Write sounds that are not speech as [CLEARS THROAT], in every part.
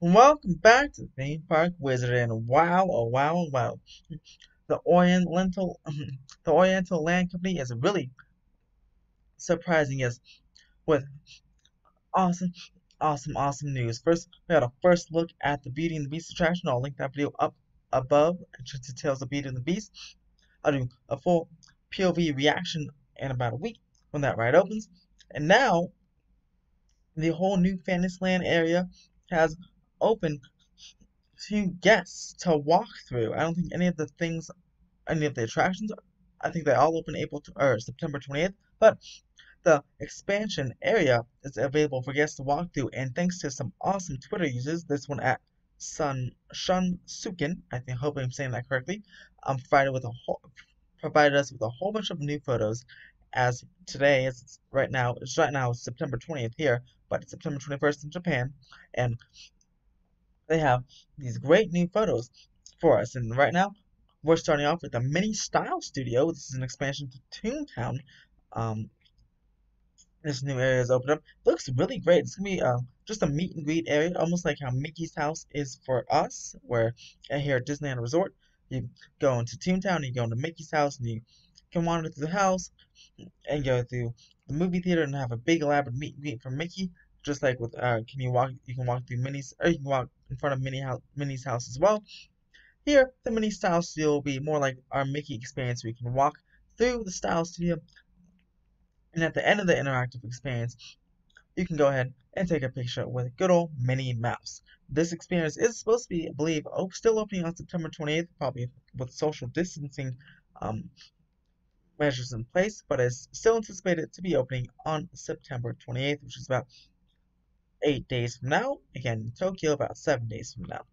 Welcome back to Theme Park Wizard and wow, oh wow, oh wow. The Oriental [CLEARS THROAT] the Oriental Land Company is really surprising us with awesome, awesome, awesome news. First, we got a first look at the Beauty and the Beast attraction. I'll link that video up above. Just details of Beauty and the Beast. I'll do a full POV reaction in about a week when that ride opens. And now, the whole new Fantasyland area has open to guests to walk through. I don't think any of the things, any of the attractions, I think they all open April to, or September 28th, but the expansion area is available for guests to walk through, and thanks to some awesome Twitter users, this one at Sun Shun Sukin, I think, hope I'm saying that correctly, um, provided with a whole, provided us with a whole bunch of new photos. As today, it's right now, it's right now September 20th here, but it's September 21st in Japan, and they have these great new photos for us. And right now, we're starting off with the Minnie Style Studio. This is an expansion to Toontown. Um, this new area is opened up. Looks really great. It's gonna be uh, just a meet and greet area, almost like how Mickey's house is for us, where here at Disneyland Resort, you go into Toontown, you go into Mickey's house, and you can wander through the house and go through the movie theater and have a big elaborate meet and greet for Mickey just like with uh, can you walk you can walk through Minnie's or you can walk in front of Minnie house, Minnie's house as well. Here, the Minnie Style Studio will be more like our Mickey experience you can walk through the Style Studio and at the end of the interactive experience, you can go ahead and take a picture with good old Minnie Mouse. This experience is supposed to be, I believe, still opening on September 28th, probably with social distancing um, measures in place, but is still anticipated to be opening on September 28th, which is about eight days from now. Again, in Tokyo, about seven days from now.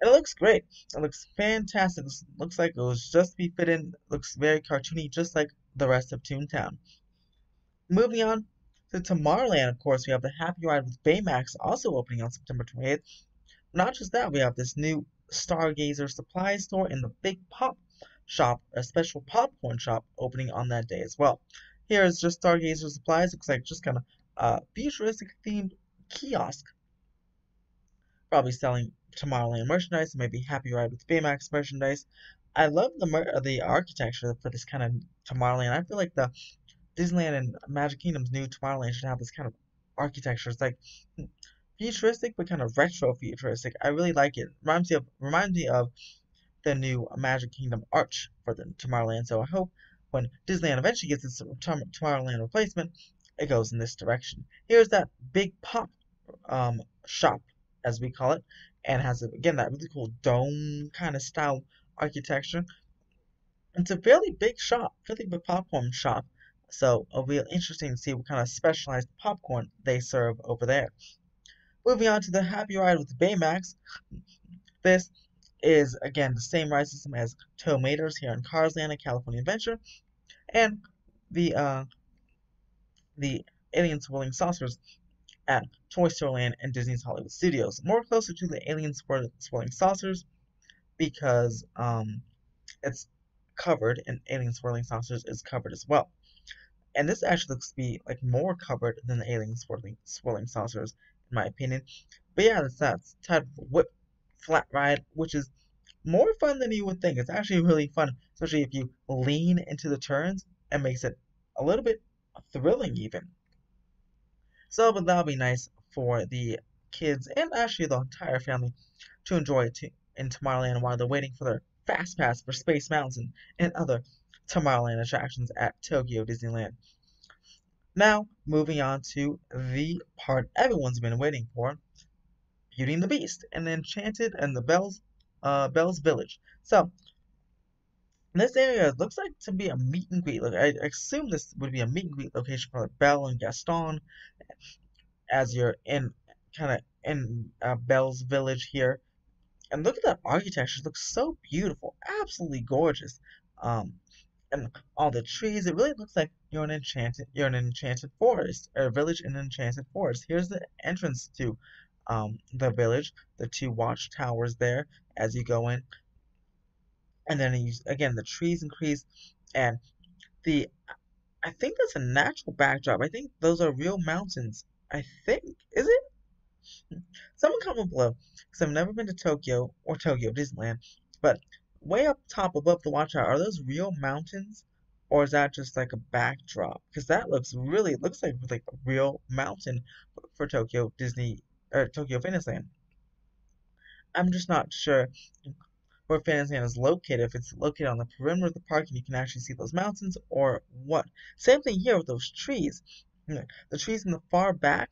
It looks great. It looks fantastic. It looks like it was just to be fit in. It looks very cartoony, just like the rest of Toontown. Moving on to Tomorrowland, of course, we have the Happy Ride with Baymax also opening on September 28th. Not just that, we have this new Stargazer supply store and the Big Pop shop, a special popcorn shop, opening on that day as well. Here is just Stargazer supplies. Looks like just kind of uh, futuristic themed kiosk. Probably selling Tomorrowland merchandise, maybe Happy Ride with Baymax merchandise. I love the the architecture for this kind of Tomorrowland. I feel like the Disneyland and Magic Kingdom's new Tomorrowland should have this kind of architecture. It's like futuristic but kind of retro futuristic. I really like it. Reminds me of reminds me of the new Magic Kingdom Arch for the Tomorrowland. So I hope when Disneyland eventually gets its Tomorrowland replacement, it goes in this direction. Here's that big pop um, shop, as we call it, and has again that really cool dome kind of style architecture. It's a fairly big shop, fairly big popcorn shop. So it'll be interesting to see what kind of specialized popcorn they serve over there. Moving on to the Happy Ride with Baymax. This is again the same ride system as Tow Mater's here in Cars Land and California Adventure, and the uh, the alien swirling saucers at Toy Story Land and Disney's Hollywood Studios. More closer to the alien swirling saucers because um, it's covered and alien swirling saucers is covered as well. And this actually looks to be like more covered than the alien swirling swirling saucers, in my opinion. But yeah, it's that type of whip flat ride, which is more fun than you would think. It's actually really fun, especially if you lean into the turns and makes it a little bit thrilling even. So, but that'll be nice for the kids and actually the entire family to enjoy it in Tomorrowland while they're waiting for their Fast Pass for Space Mountain and other Tomorrowland attractions at Tokyo Disneyland. Now, moving on to the part everyone's been waiting for, Beauty and the Beast, and Enchanted and the Bells, uh, Belle's Village. So, this area looks like to be a meet and greet. Like, I assume this would be a meet and greet location for Belle and Gaston as you're in kind of in uh, Belle's village here. And look at that architecture. It looks so beautiful. Absolutely gorgeous. Um, and all the trees. It really looks like you're an enchanted you're in an enchanted forest or a village in an enchanted forest. Here's the entrance to um, the village. The two watchtowers there as you go in and then you, again the trees increase and the I think that's a natural backdrop. I think those are real mountains. I think is it? Someone comment below, because I've never been to Tokyo or Tokyo Disneyland, but way up top above the watchtower, are those real mountains? Or is that just like a backdrop? Because that looks really, it looks like like a real mountain for Tokyo Disney or Tokyo Fantasyland. I'm just not sure where Fantasyland is located, if it's located on the perimeter of the park and you can actually see those mountains, or what. Same thing here with those trees. The trees in the far back,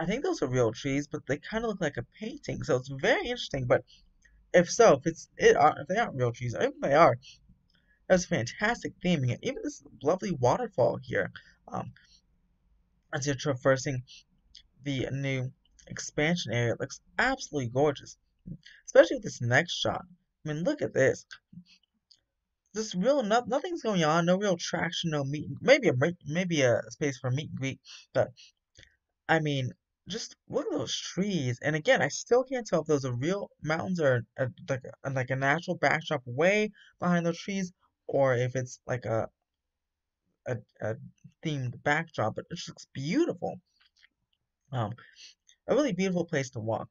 I think those are real trees, but they kind of look like a painting, so it's very interesting. But if so, if it's it are if they aren't real trees, if they are, that's fantastic theming. And even this lovely waterfall here, um, as you're traversing the new expansion area, it looks absolutely gorgeous. Especially with this next shot. I mean, look at this. This real no, nothing's going on. No real traction. No meet. Maybe a maybe a space for meet and greet. But I mean, just look at those trees. And again, I still can't tell if those are real mountains or like a, like a natural backdrop way behind those trees, or if it's like a a, a themed backdrop. But it just looks beautiful. Um, a really beautiful place to walk.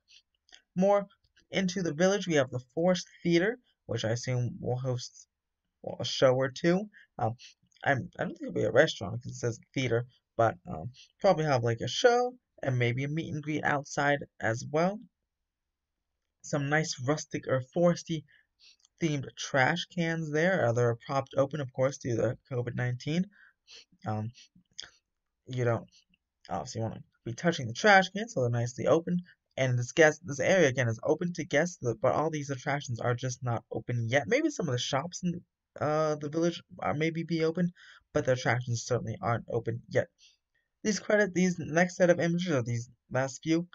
More into the village, we have the Forest Theater, which I assume will host well, a show or two. Um, I'm, I don't think it'll be a restaurant because it says theater, but um, probably have like a show and maybe a meet and greet outside as well. Some nice rustic or foresty themed trash cans there. Uh, they're propped open, of course, due to the COVID 19. Um, you don't obviously want to be touching the trash cans, so they're nicely open. And this guest, this area again is open to guests, but all these attractions are just not open yet. Maybe some of the shops in uh, the village are maybe be open, but the attractions certainly aren't open yet. These credit, these next set of images, or these last few,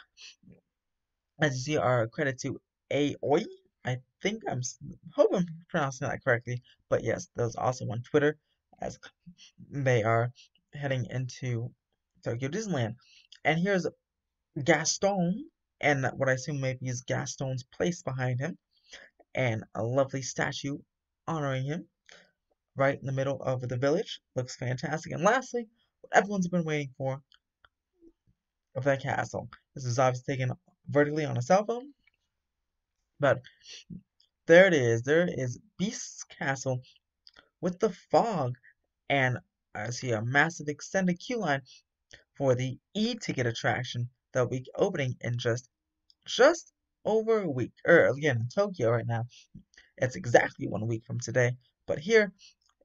as you see, are credit to Aoi. I think I'm hope I'm pronouncing that correctly, but yes, those also on Twitter as they are heading into Tokyo Disneyland. And here's Gaston, and what I assume maybe is Gaston's place behind him, and a lovely statue honoring him right in the middle of the village. Looks fantastic. And lastly, what everyone's been waiting for of that castle. This is obviously taken vertically on a cell phone, but there it is. There is Beast's Castle with the fog, and I see a massive extended queue line for the e-ticket attraction that week opening in just just over a week. Or again, in Tokyo right now, it's exactly one week from today. But here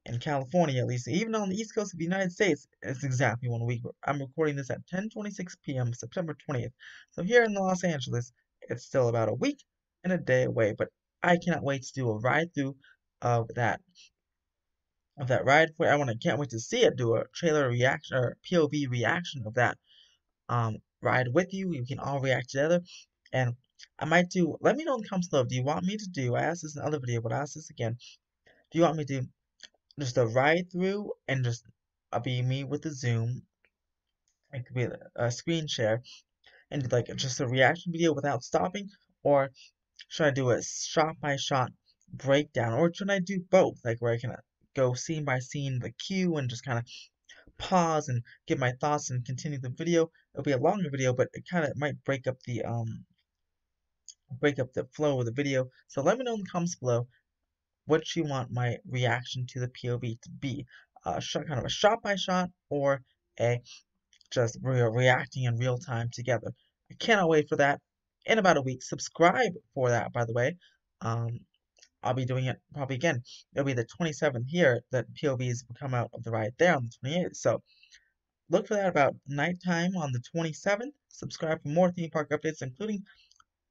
in California, at least, even on the East Coast of the United States, it's exactly one week. I'm recording this at 10:26 p.m. September 20th. So here in Los Angeles, it's still about a week and a day away. But I cannot wait to do a ride through of that of that ride I want to can't wait to see it do a trailer reaction or POV reaction of that um ride with you. We can all react together and I might do let me know in the comments below. Do you want me to do I asked this in another video, but I ask this again. Do you want me to do just a ride through and just I'll be me with the zoom. It could be a, a screen share and do like just a reaction video without stopping or should I do a shot by shot breakdown or should I do both like where I can go scene by scene the queue and just kind of pause and get my thoughts and continue the video. It'll be a longer video, but it kind of might break up the um break up the flow of the video. So let me know in the comments below what you want my reaction to the POV to be. Uh, kind of a shot by shot or a just re reacting in real time together. I cannot wait for that in about a week. Subscribe for that, by the way. Um, I'll be doing it probably again. It'll be the 27th here that POVs will come out of the ride there on the 28th. So look for that about nighttime on the 27th. Subscribe for more theme park updates, including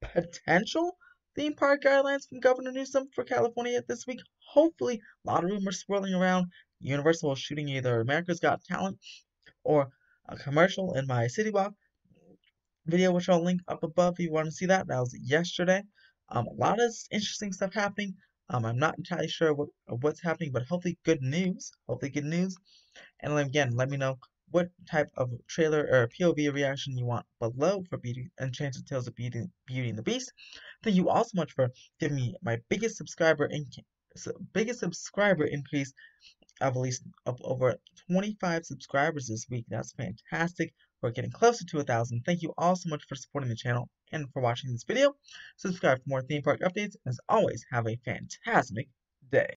potential theme park guidelines from Governor Newsom for California this week. Hopefully, a lot of rumors swirling around. Universal shooting either America's Got Talent or a commercial in my City Walk video, which I'll link up above if you want to see that. That was yesterday. Um, a lot of interesting stuff happening. Um, I'm not entirely sure what what's happening, but hopefully good news. Hopefully good news. And again, let me know what type of trailer or POV reaction you want below for Beauty Enchanted Tales of Beauty, Beauty and the Beast. Thank you all so much for giving me my biggest subscriber in, biggest subscriber increase of at least of over 25 subscribers this week. That's fantastic. We're getting closer to a thousand. Thank you all so much for supporting the channel and for watching this video. Subscribe for more theme park updates. And as always, have a fantastic day.